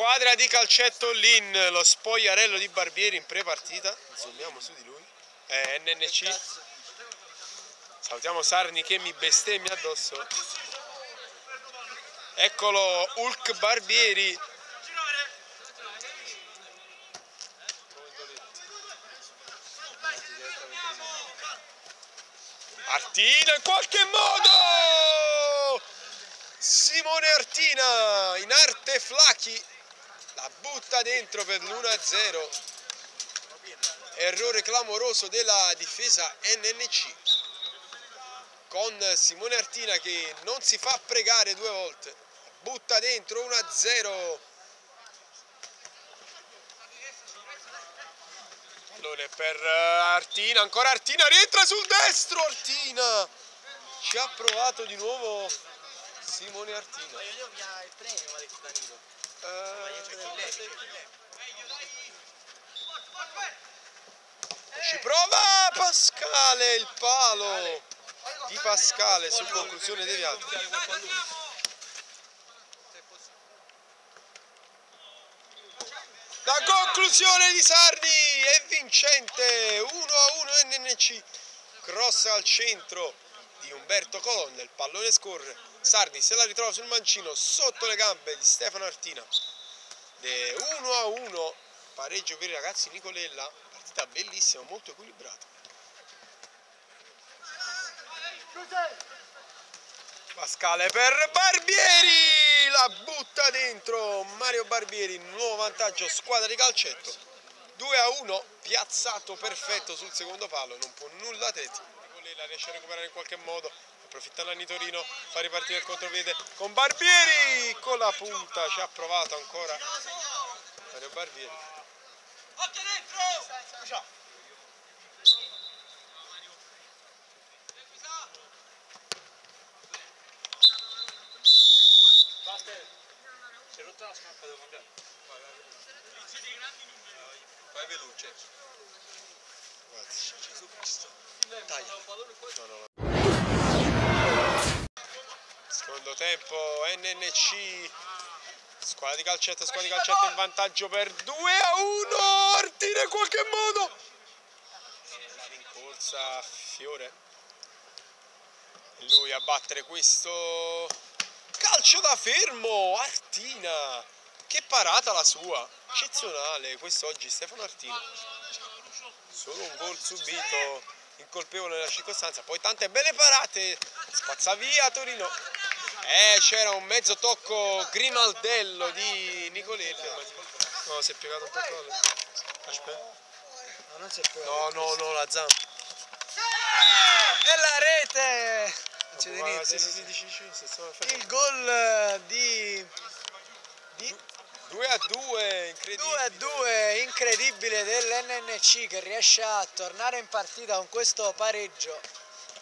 Squadra di calcetto Lin, lo spogliarello di Barbieri in pre-partita. Zoomiamo su di lui. Eh, NNC. Salutiamo Sarni che mi bestemmia addosso. Eccolo, Hulk Barbieri. Artina in qualche modo! Simone Artina in arte Flacchi la butta dentro per l'1-0 errore clamoroso della difesa NNC con Simone Artina che non si fa pregare due volte. Butta dentro 1-0 pallone per Artina. Ancora Artina rientra sul destro. Artina ci ha provato di nuovo Simone Artina Eh, ci prova Pascale il palo di Pascale su conclusione deviata la conclusione di Sardi è vincente 1 a 1 NNC cross al centro di Umberto Colonna il pallone scorre Sardi se la ritrova sul mancino sotto le gambe di Stefano Artina. 1 a 1 pareggio per i ragazzi Nicolella partita bellissima molto equilibrata. Pascale per Barbieri la butta dentro Mario Barbieri nuovo vantaggio squadra di calcetto. 2 a 1 piazzato perfetto sul secondo palo non può nulla Teti. Nicolella riesce a recuperare in qualche modo approfitta Nanni Torino fa ripartire il contropiede con Barbieri con la punta ci ha provato ancora Mario Barbieri Occhio dentro! Si è rotta la scarpa, devo cambiare. Vai veloce. Gesù Cristo. Taglia. No, no. Secondo tempo NNC squadra di calcetto, squadra di calcetto in vantaggio per 2 a 1 Artina in qualche modo. La rincorsa Fiore. E lui a battere questo calcio da fermo. Artina. Che parata la sua. Eccezionale. Quest'oggi Stefano Artina. Solo un gol subito. Incolpevole nella circostanza. Poi tante belle parate. Spazza via Torino eh c'era un mezzo tocco grimaldello di Nicolella no si è piegato un po' collo aspetta No, non si è no no no la zampa E la rete! Non c'è di Ma- niente. sì sì sì dici dici si stava fermo. Il gol di, di 2 a 2 incredibile 2 a 2 incredibile dell'NNC che riesce a tornare in partita con questo pareggio.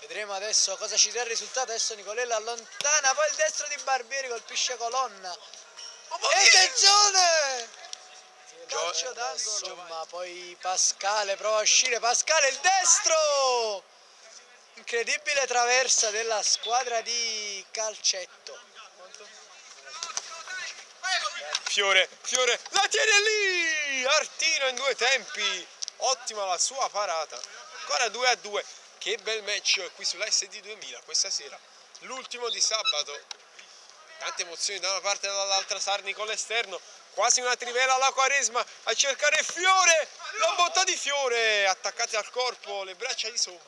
Vedremo adesso cosa ci dà il risultato. Adesso Nicolella allontana, poi il destro di Barbieri colpisce colonna. E attenzione! Calcio d'angolo, ma poi Pascale prova a uscire. Pascale il destro! Incredibile traversa della squadra di calcetto. Fiore, Fiore, la tiene lì! Artino in due tempi. Ottima la sua parata. Ancora 2 a 2. Che bel match qui sulla SD 2000 questa sera. L'ultimo di sabato. Tante emozioni da una parte e dall'altra. Sarni con l'esterno. Quasi una trivela alla quaresma a cercare Fiore. La botta di Fiore. Attaccate al corpo le braccia di Somma.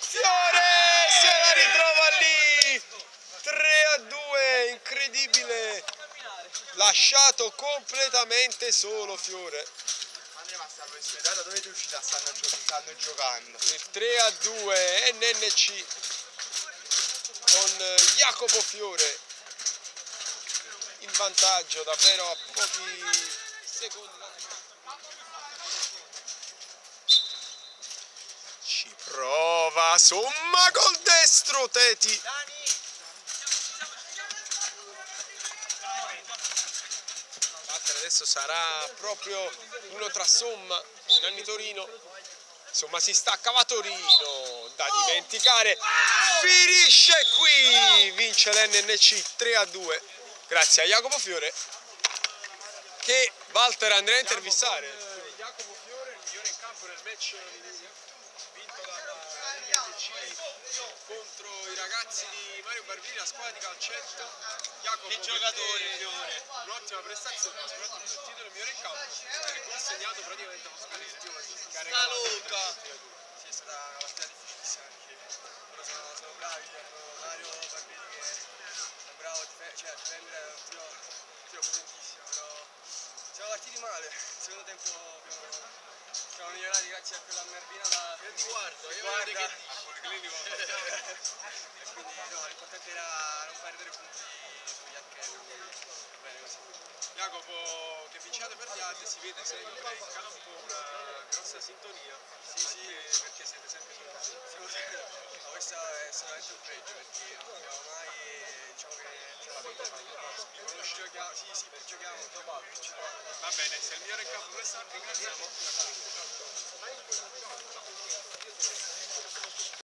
Fiore se la ritrova lì 3 a 2 incredibile lasciato completamente solo Fiore Ma stavo da dove è stanno, stanno giocando. il 3 a 2 NNC con eh, Jacopo Fiore. In vantaggio davvero a pochi secondi. Ci prova somma col destro Teti adesso sarà proprio uno tra Somma e Nanni Torino. Insomma si staccava Torino da dimenticare. Finisce qui. Vince l'NNC 3 a 2 grazie a Jacopo Fiore che Walter andrà a intervistare. Jacopo Fiore il migliore in campo nel match vinto dall'NNC contro i ragazzi di Mario Barbini la squadra di calcetto. Jacopo Che giocatore, Fiore. un'ottima prestazione soprattutto il titolo migliore in campo. Perché qui ha segnato praticamente lo scarico Sta Luca! Sì, è stata una partita difficilissima perché sono, sono bravi, hanno Mario Barbini che è bravo a difendere, cioè a difendere è un tiro, un tiro potentissimo, però siamo partiti male, il secondo tempo abbiamo, siamo migliorati grazie a quella Mervina da... Io ti guardo, io Guarda. vedo che e quindi no, l'importante era non perdere punti sugli così. Jacopo che vinciate per gli altri si vede sempre in campo una grossa sintonia Sì, sì. perché siete sempre sul ma questo è solamente un pregio perché non abbiamo mai, diciamo che giochiamo, sì sì, giochiamo, giochiamo, Va bene, se il migliore in campo quest'anno ringraziamo.